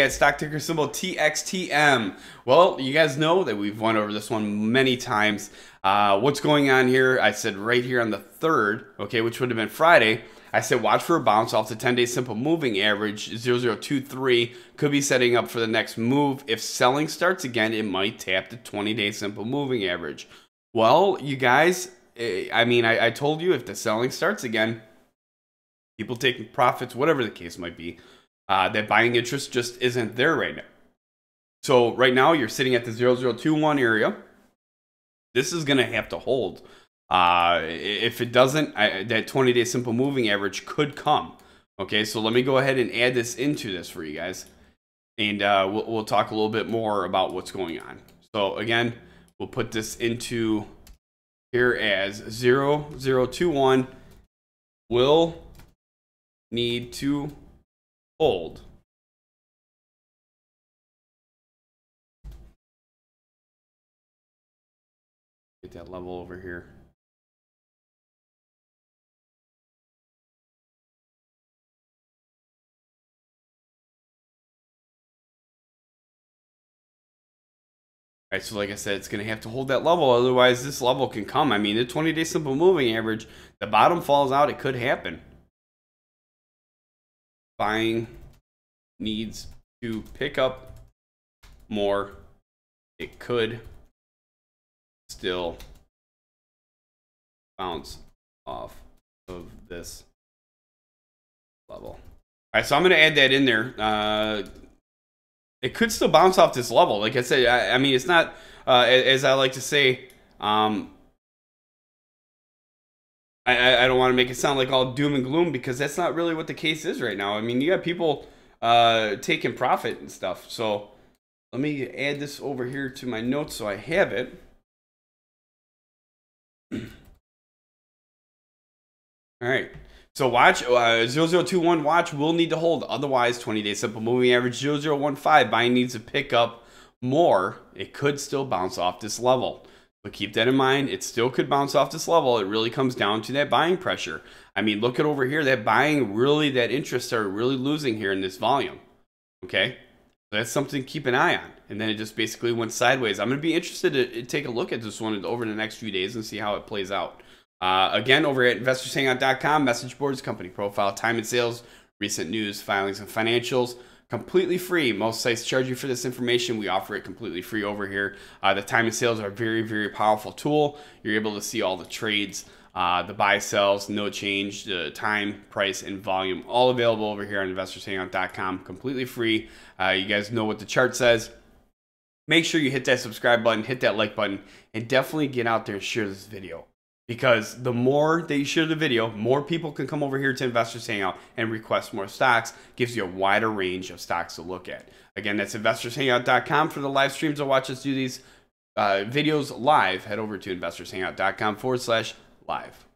Cat stock ticker symbol TXTM. Well, you guys know that we've went over this one many times. Uh, what's going on here? I said right here on the third, okay, which would have been Friday. I said watch for a bounce off the 10 day simple moving average 0023. Could be setting up for the next move. If selling starts again, it might tap the 20 day simple moving average. Well, you guys, eh, I mean, I, I told you if the selling starts again, people taking profits, whatever the case might be, uh, that buying interest just isn't there right now. So right now you're sitting at the 0021 area. This is going to have to hold. Uh, if it doesn't, I, that 20 day simple moving average could come. Okay, so let me go ahead and add this into this for you guys. And uh, we'll, we'll talk a little bit more about what's going on. So again, we'll put this into here as 0021 will need to hold. Get that level over here. All right, so like I said, it's going to have to hold that level. Otherwise, this level can come. I mean, the 20 day simple moving average, the bottom falls out, it could happen buying needs to pick up more, it could still bounce off of this level. All right, so I'm going to add that in there. Uh, it could still bounce off this level. Like I said, I, I mean, it's not, uh, as I like to say, um, I, I don't want to make it sound like all doom and gloom because that's not really what the case is right now. I mean, you got people uh, taking profit and stuff. So let me add this over here to my notes so I have it. all right. So watch uh, 0021 watch will need to hold. Otherwise, 20 day simple moving average 0015 buying needs to pick up more. It could still bounce off this level. But keep that in mind. It still could bounce off this level. It really comes down to that buying pressure. I mean, look at over here. That buying really, that interest are really losing here in this volume. Okay. So that's something to keep an eye on. And then it just basically went sideways. I'm going to be interested to take a look at this one over the next few days and see how it plays out. Uh, again, over at investorshangout.com, message boards, company profile, time and sales, recent news, filings, and financials completely free. Most sites charge you for this information. We offer it completely free over here. Uh, the time and sales are a very, very powerful tool. You're able to see all the trades, uh, the buy sells, no change, the time, price, and volume, all available over here on investorshangout.com, completely free. Uh, you guys know what the chart says. Make sure you hit that subscribe button, hit that like button, and definitely get out there and share this video because the more that you share the video, more people can come over here to Investors Hangout and request more stocks. Gives you a wider range of stocks to look at. Again, that's investorshangout.com for the live streams to watch us do these uh, videos live. Head over to investorshangout.com forward slash live.